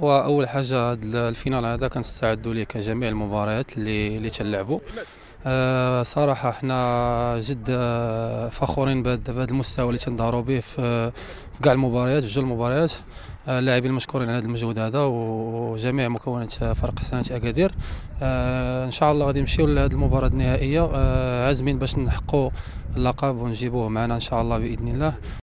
وأول حاجة هذا الفينال هذا كنستعدوا ليه كجميع المباريات اللي اللي تنلعبوا آه صراحة حنا جد آه، فخورين بهذا المستوى اللي تنظهروا به في كاع المباريات في جوج المباريات. آه، اللاعبين مشكورين على هذا المجهود هذا وجميع مكونات فريق سنة أكادير. آه إن شاء الله غادي نمشيو لهذه المباراة النهائية. آه عازمين باش نحققوا اللقب ونجيبوه معنا إن شاء الله بإذن الله.